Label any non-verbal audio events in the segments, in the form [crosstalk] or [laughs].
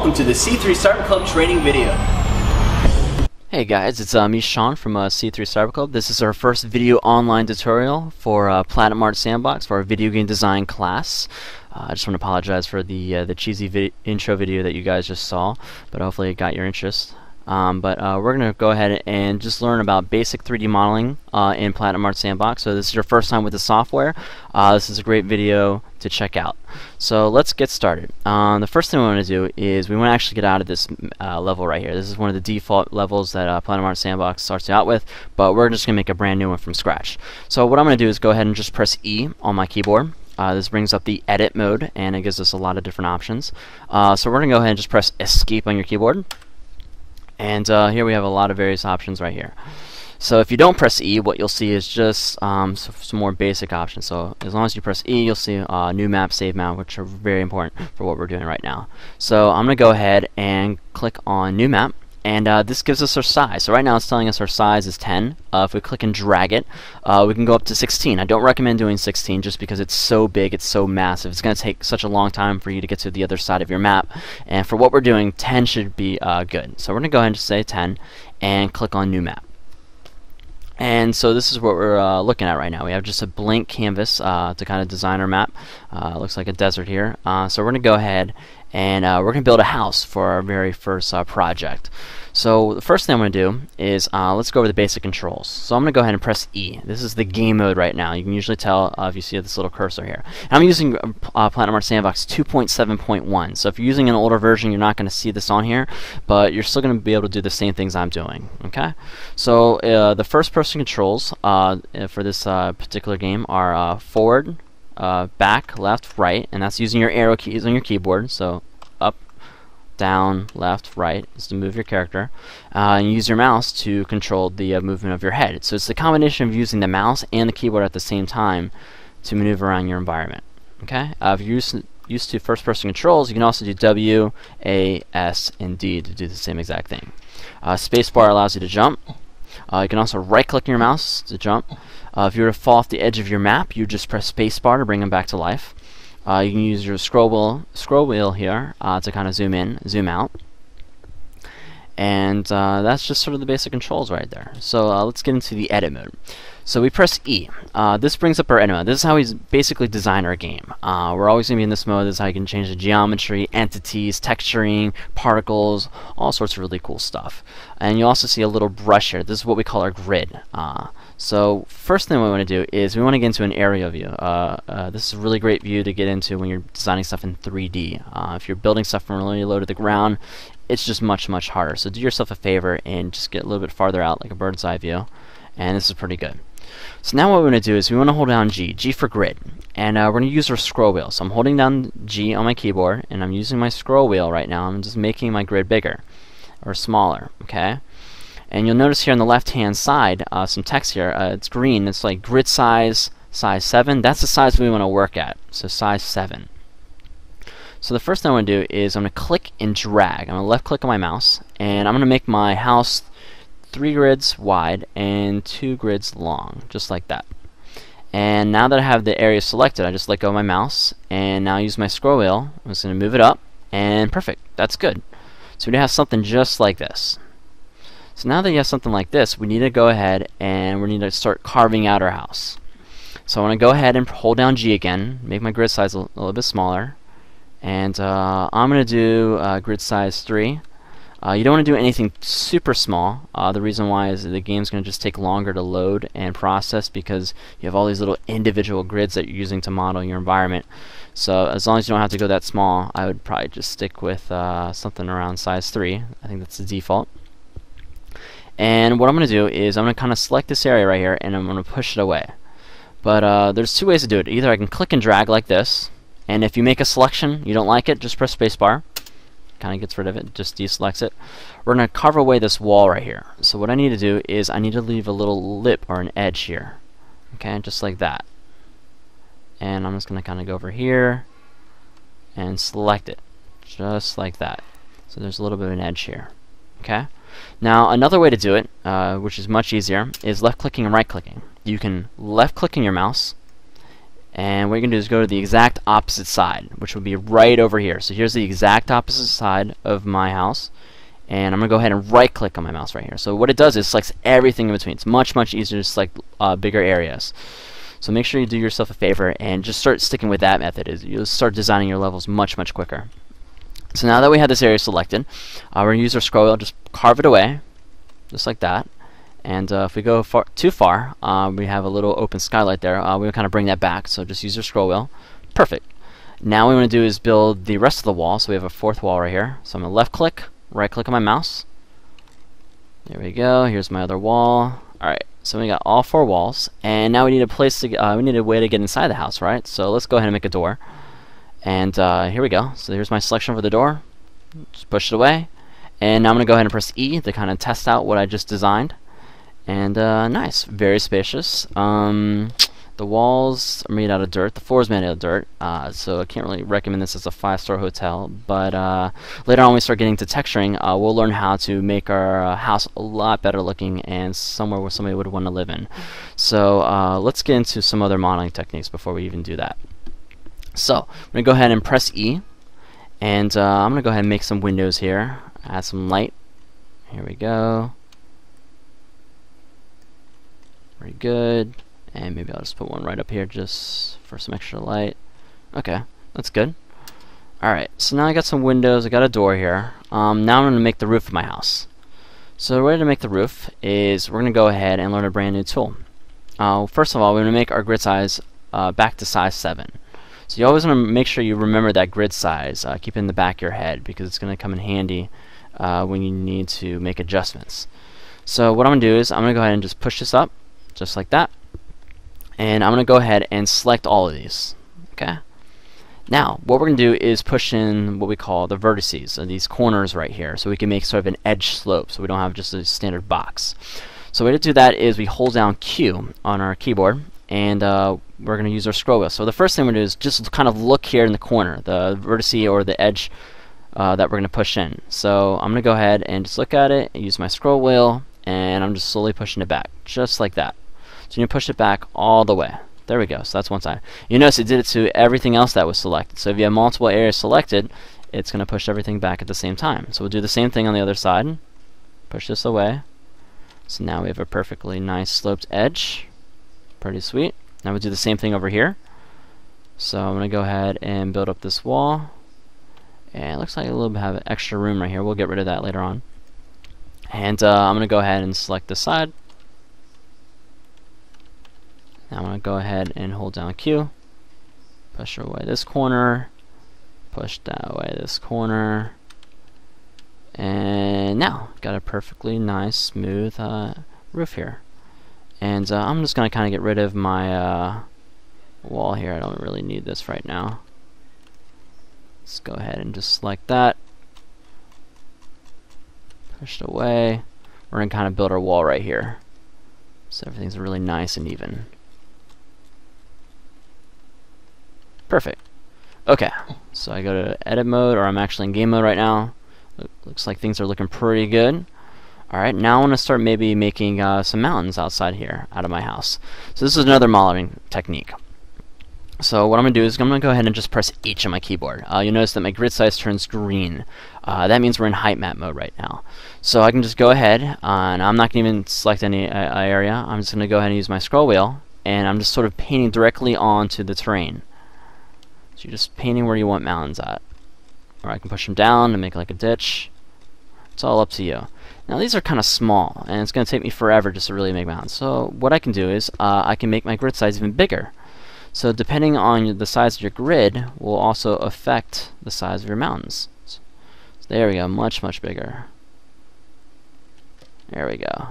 welcome to the C3 Cyber Club training video. Hey guys, it's uh, me Sean from uh, C3 Cyber Club. This is our first video online tutorial for uh, Platinum Art Sandbox for our video game design class. Uh, I just want to apologize for the uh, the cheesy vi intro video that you guys just saw, but hopefully it got your interest. Um, but uh, we're going to go ahead and just learn about basic 3D modeling uh, in Platinum Art Sandbox. So this is your first time with the software. Uh, this is a great video to check out. So let's get started. Um, the first thing we want to do is we want to actually get out of this uh, level right here. This is one of the default levels that uh, Platinum Art Sandbox starts you out with, but we're just going to make a brand new one from scratch. So what I'm going to do is go ahead and just press E on my keyboard. Uh, this brings up the edit mode and it gives us a lot of different options. Uh, so we're going to go ahead and just press escape on your keyboard. And uh, here we have a lot of various options right here. So if you don't press E, what you'll see is just um, some more basic options. So as long as you press E, you'll see uh, new map, save map, which are very important for what we're doing right now. So I'm going to go ahead and click on new map and uh, this gives us our size. So right now it's telling us our size is 10. Uh, if we click and drag it, uh, we can go up to 16. I don't recommend doing 16 just because it's so big, it's so massive. It's going to take such a long time for you to get to the other side of your map. And for what we're doing, 10 should be uh, good. So we're going to go ahead and just say 10 and click on New Map. And so this is what we're uh, looking at right now. We have just a blank canvas uh, to kind of design our map. Uh, looks like a desert here. Uh, so we're going to go ahead and uh, we're going to build a house for our very first uh, project. So the first thing I'm going to do is uh, let's go over the basic controls. So I'm going to go ahead and press E. This is the game mode right now. You can usually tell uh, if you see this little cursor here. And I'm using uh, Platinum Art Sandbox 2.7.1. So if you're using an older version, you're not going to see this on here, but you're still going to be able to do the same things I'm doing. Okay. So uh, the first person controls for this particular game are forward, uh, back, left, right, and that's using your arrow keys on your keyboard. So up, down, left, right is to move your character. Uh, and use your mouse to control the uh, movement of your head. So it's the combination of using the mouse and the keyboard at the same time to maneuver around your environment. Okay. Uh, if you're used to, used to first-person controls, you can also do W, A, S, and D to do the same exact thing. Uh, spacebar allows you to jump. Uh, you can also right-click your mouse to jump. Uh, if you were to fall off the edge of your map, you just press spacebar to bring them back to life. Uh, you can use your scroll wheel, scroll wheel here uh, to kind of zoom in, zoom out. And uh, that's just sort of the basic controls right there. So uh, let's get into the edit mode. So we press E. Uh, this brings up our mode. This is how we basically design our game. Uh, we're always going to be in this mode. This is how you can change the geometry, entities, texturing, particles, all sorts of really cool stuff. And you also see a little brush here. This is what we call our grid. Uh, so first thing we want to do is we want to get into an area view. Uh, uh, this is a really great view to get into when you're designing stuff in 3D. Uh, if you're building stuff from really low to the ground, it's just much, much harder. So do yourself a favor and just get a little bit farther out, like a bird's eye view. And this is pretty good. So now what we're going to do is we want to hold down G, G for grid. And uh, we're going to use our scroll wheel. So I'm holding down G on my keyboard, and I'm using my scroll wheel right now. I'm just making my grid bigger, or smaller, okay? And you'll notice here on the left-hand side, uh, some text here. Uh, it's green. It's like grid size, size 7. That's the size we want to work at. So size 7. So the first thing I want to do is I'm going to click and drag. I'm going to left click on my mouse and I'm going to make my house three grids wide and two grids long, just like that. And now that I have the area selected, I just let go of my mouse and now I use my scroll wheel. I'm just going to move it up and perfect. That's good. So we have something just like this. So now that you have something like this, we need to go ahead and we need to start carving out our house. So I want to go ahead and hold down G again, make my grid size a, little bit smaller, and uh, I'm going to do uh, grid size 3. Uh, you don't want to do anything super small. Uh, the reason why is the game's going to just take longer to load and process because you have all these little individual grids that you're using to model your environment. So as long as you don't have to go that small, I would probably just stick with uh, something around size 3. I think that's the default. And what I'm going to do is I'm going to kind of select this area right here and I'm going to push it away. But uh, there's two ways to do it. Either I can click and drag like this, and if you make a selection, you don't like it, just press spacebar. Kind of gets rid of it, just deselects it. We're going to carve away this wall right here. So what I need to do is I need to leave a little lip or an edge here. Okay, just like that. And I'm just going to kind of go over here and select it. Just like that. So there's a little bit of an edge here. Okay? Now another way to do it, uh, which is much easier, is left clicking and right clicking. You can left click in your mouse And what you're going to do is go to the exact opposite side, which would be right over here. So here's the exact opposite side of my house. And I'm going to go ahead and right click on my mouse right here. So what it does is selects everything in between. It's much, much easier to select uh, bigger areas. So make sure you do yourself a favor and just start sticking with that method. Is You'll start designing your levels much, much quicker. So now that we have this area selected, uh, we're going to use our scroll wheel, just carve it away, just like that. And uh, if we go far, too far, uh, we have a little open skylight there. Uh, we kind of bring that back. So just use your scroll wheel. Perfect. Now what we want to do is build the rest of the wall. So we have a fourth wall right here. So I'm going to left click, right click on my mouse. There we go. Here's my other wall. Alright, so we got all four walls, and now we need a place to, uh, we need a way to get inside the house, right? So let's go ahead and make a door. And uh, here we go. So here's my selection for the door. Just push it away. And now I'm going to go ahead and press E to kind of test out what I just designed. And uh, nice, very spacious. Um, the walls are made out of dirt. The floor is made out of dirt. Uh, so I can't really recommend this as a five-star hotel. But uh, later on, when we start getting to texturing, uh, we'll learn how to make our uh, house a lot better looking and somewhere where somebody would want to live in. So uh, let's get into some other modeling techniques before we even do that. So I'm going to go ahead and press E. And uh, I'm going to go ahead and make some windows here. Add some light. Here we go. Very good. And maybe I'll just put one right up here just for some extra light. Okay, that's good. Alright, so now I got some windows, I got a door here. Um, now I'm going to make the roof of my house. So the way to make the roof is we're going to go ahead and learn a brand new tool. Uh, first of all, we're going to make our grid size uh, back to size 7. So you always want to make sure you remember that grid size. Uh, keep it in the back of your head because it's going to come in handy uh, when you need to make adjustments. So what I'm going to do is I'm going to go ahead and just push this up just like that. And I'm going to go ahead and select all of these. Okay. Now, what we're going to do is push in what we call the vertices, so these corners right here, so we can make sort of an edge slope, so we don't have just a standard box. So the way to do that is we hold down Q on our keyboard, and uh, we're going to use our scroll wheel. So the first thing we're going to do is just kind of look here in the corner, the vertice or the edge uh, that we're going to push in. So I'm going to go ahead and just look at it, use my scroll wheel, and I'm just slowly pushing it back, just like that. So you push it back all the way. There we go. So that's one side. You notice it did it to everything else that was selected. So if you have multiple areas selected, it's going to push everything back at the same time. So we'll do the same thing on the other side. Push this away. So now we have a perfectly nice sloped edge. Pretty sweet. Now we'll do the same thing over here. So I'm going to go ahead and build up this wall. And it looks like a little bit have extra room right here. We'll get rid of that later on. And uh, I'm going to go ahead and select this side. Now I'm going to go ahead and hold down Q, push away this corner, push that away this corner, and now got a perfectly nice smooth uh, roof here. And uh, I'm just going to kind of get rid of my uh, wall here. I don't really need this right now. Let's go ahead and just select that. Pushed away. We're going to kind of build our wall right here. So everything's really nice and even. Perfect. Okay, so I go to edit mode, or I'm actually in game mode right now. looks like things are looking pretty good. Alright, now I want to start maybe making uh, some mountains outside here, out of my house. So this is another modeling technique. So what I'm going to do is I'm going to go ahead and just press H on my keyboard. Uh, you'll notice that my grid size turns green. Uh, that means we're in height map mode right now. So I can just go ahead, uh, and I'm not going to even select any uh, area. I'm just going to go ahead and use my scroll wheel, and I'm just sort of painting directly onto the terrain. So you're just painting where you want mountains at. Or I can push them down and make like a ditch. It's all up to you. Now these are kind of small, and it's going to take me forever just to really make mountains. So what I can do is uh, I can make my grid size even bigger. So depending on the size of your grid will also affect the size of your mountains. So there we go, much, much bigger. There we go.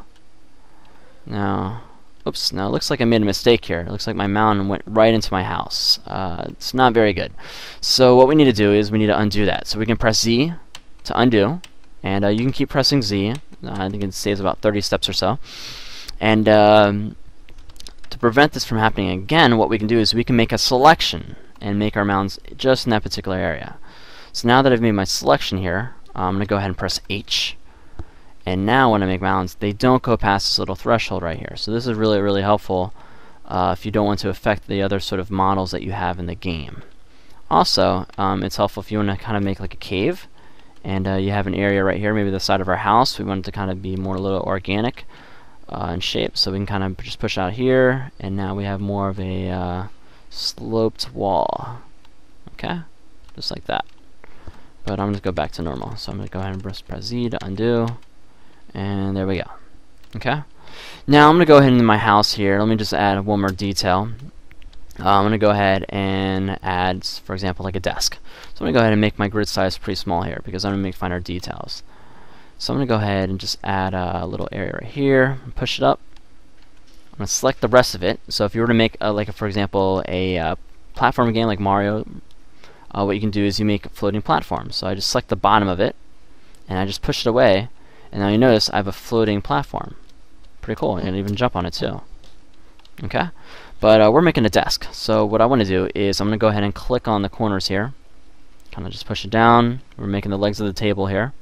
Now, Oops, now it looks like I made a mistake here. It looks like my mountain went right into my house. Uh, it's not very good. So what we need to do is we need to undo that. So we can press Z to undo, and uh, you can keep pressing Z. I think it saves about 30 steps or so. And um, to prevent this from happening again, what we can do is we can make a selection and make our mounds just in that particular area. So now that I've made my selection here, I'm going to go ahead and press H and now when I make mountains, they don't go past this little threshold right here. So this is really, really helpful uh, if you don't want to affect the other sort of models that you have in the game. Also, um, it's helpful if you want to kind of make like a cave, and uh, you have an area right here, maybe the side of our house. We want it to kind of be more a little organic uh, in shape, so we can kind of just push out here, and now we have more of a uh, sloped wall. Okay, just like that. But I'm going to go back to normal, so I'm going to go ahead and press, press Z to undo, and there we go. Okay. Now I'm going to go ahead into my house here. Let me just add one more detail. Uh, I'm going to go ahead and add, for example, like a desk. So I'm going to go ahead and make my grid size pretty small here because I'm going to make finer details. So I'm going to go ahead and just add a little area right here, push it up. I'm going to select the rest of it. So if you were to make, a, like, a, for example, a uh, platform game like Mario, uh, what you can do is you make floating platforms. So I just select the bottom of it, and I just push it away, and now you notice I have a floating platform. Pretty cool, and even jump on it too. Okay, but uh, we're making a desk. So what I want to do is I'm going to go ahead and click on the corners here. Kind of just push it down. We're making the legs of the table here.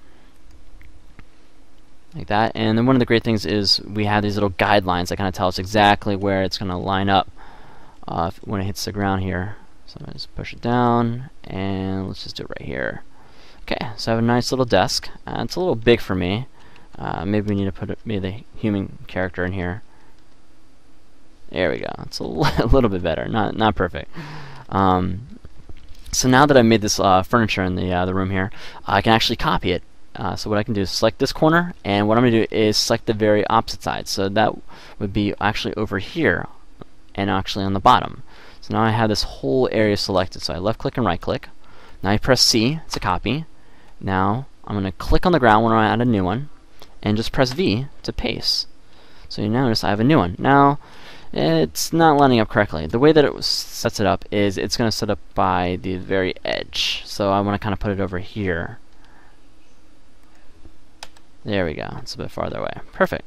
Like that. And then one of the great things is we have these little guidelines that kind of tell us exactly where it's going to line up uh, when it hits the ground here. So I'm going to just push it down, and let's just do it right here. Okay, so I have a nice little desk. Uh, it's a little big for me. Uh, maybe we need to put maybe the human character in here. There we go. It's [laughs] a, little bit better. Not not perfect. Um, so now that I've made this uh, furniture in the uh, the room here, I can actually copy it. Uh, so what I can do is select this corner, and what I'm going to do is select the very opposite side. So that would be actually over here, and actually on the bottom. So now I have this whole area selected. So I left click and right click. Now I press C to copy. Now I'm going to click on the ground when I add a new one, and just press V to paste. So you notice I have a new one. Now it's not lining up correctly. The way that it sets it up is it's going to set up by the very edge. So I want to kind of put it over here. There we go. It's a bit farther away. Perfect.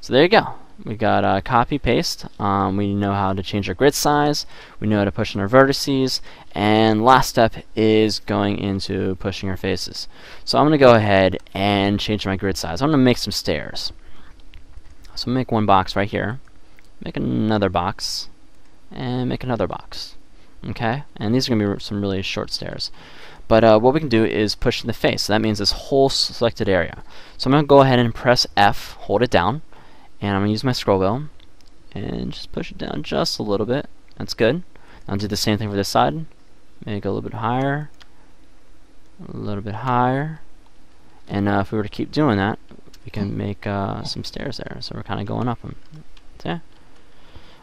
So there you go. We got uh, copy paste. Um, we know how to change our grid size. We know how to push in our vertices. And last step is going into pushing our faces. So I'm going to go ahead and change my grid size. I'm going to make some stairs. So make one box right here make another box, and make another box. Okay, and these are going to be some really short stairs. But uh, what we can do is push in the face. So that means this whole selected area. So I'm going to go ahead and press F, hold it down, and I'm going to use my scroll wheel and just push it down just a little bit. That's good. I'll do the same thing for this side. Make it a little bit higher, a little bit higher. And uh, if we were to keep doing that, we can make uh, some stairs there. So we're kind of going up them. Okay.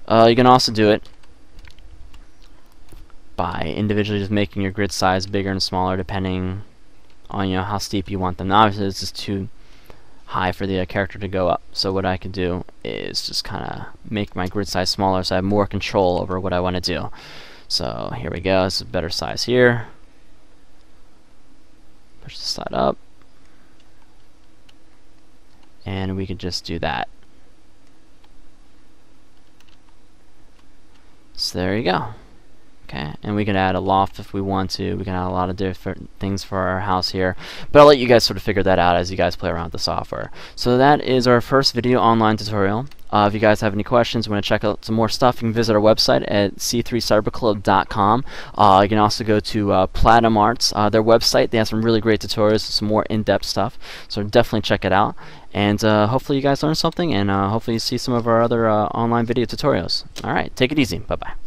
Uh, you can also do it by individually just making your grid size bigger and smaller depending on you know how steep you want them. Now obviously this is too high for the uh, character to go up. So what I can do is just kind of make my grid size smaller so I have more control over what I want to do. So here we go. This is a better size here. Push the slide up. And we can just do that. So there you go. Okay, and we can add a loft if we want to. We can add a lot of different things for our house here. But I'll let you guys sort of figure that out as you guys play around with the software. So that is our first video online tutorial. Uh, if you guys have any questions, want to check out some more stuff, you can visit our website at c3cyberclub.com. Uh, you can also go to uh, Platinum Arts, uh, their website. They have some really great tutorials, some more in-depth stuff. So definitely check it out. And uh, hopefully you guys learned something, and uh, hopefully you see some of our other online video tutorials. All right, take it easy. Bye-bye.